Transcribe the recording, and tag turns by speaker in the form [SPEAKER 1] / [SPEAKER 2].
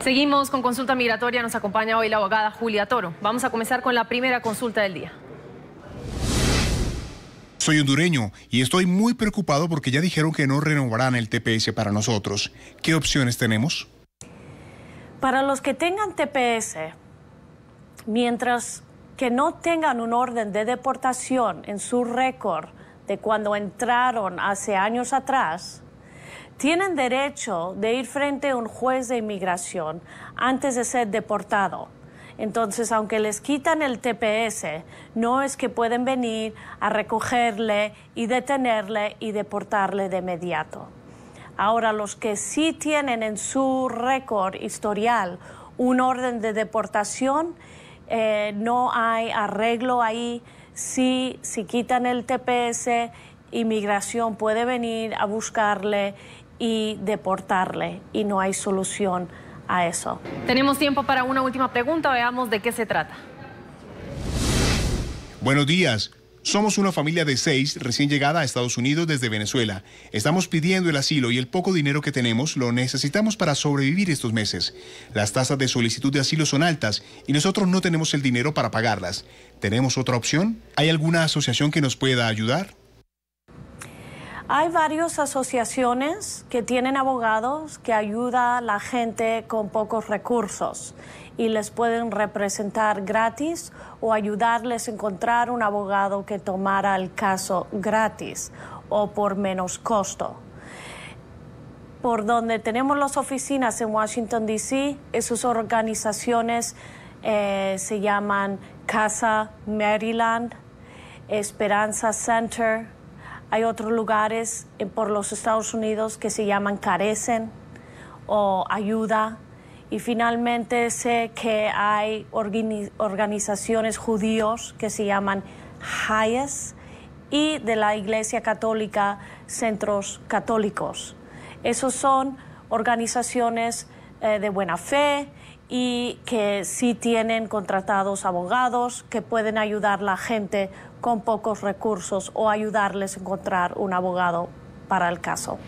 [SPEAKER 1] Seguimos con consulta migratoria. Nos acompaña hoy la abogada Julia Toro. Vamos a comenzar con la primera consulta del día.
[SPEAKER 2] Soy hondureño y estoy muy preocupado porque ya dijeron que no renovarán el TPS para nosotros. ¿Qué opciones tenemos?
[SPEAKER 3] Para los que tengan TPS, mientras que no tengan un orden de deportación en su récord de cuando entraron hace años atrás, tienen derecho de ir frente a un juez de inmigración antes de ser deportado. Entonces, aunque les quitan el TPS, no es que pueden venir a recogerle y detenerle y deportarle de inmediato. Ahora, los que sí tienen en su récord historial un orden de deportación, eh, no hay arreglo ahí. Si, si quitan el TPS, inmigración puede venir a buscarle y deportarle y no hay solución a eso.
[SPEAKER 1] Tenemos tiempo para una última pregunta, veamos de qué se trata.
[SPEAKER 2] Buenos días. Somos una familia de seis recién llegada a Estados Unidos desde Venezuela. Estamos pidiendo el asilo y el poco dinero que tenemos lo necesitamos para sobrevivir estos meses. Las tasas de solicitud de asilo son altas y nosotros no tenemos el dinero para pagarlas. ¿Tenemos otra opción? ¿Hay alguna asociación que nos pueda ayudar?
[SPEAKER 3] Hay varias asociaciones que tienen abogados que ayudan a la gente con pocos recursos y les pueden representar gratis o ayudarles a encontrar un abogado que tomara el caso gratis o por menos costo. Por donde tenemos las oficinas en Washington, D.C., esas organizaciones eh, se llaman Casa Maryland, Esperanza Center, hay otros lugares por los Estados Unidos que se llaman carecen o ayuda. Y finalmente sé que hay organizaciones judíos que se llaman Hayes y de la Iglesia Católica Centros Católicos. Esos son organizaciones eh, de buena fe y que sí tienen contratados abogados que pueden ayudar a la gente con pocos recursos o ayudarles a encontrar un abogado para el caso.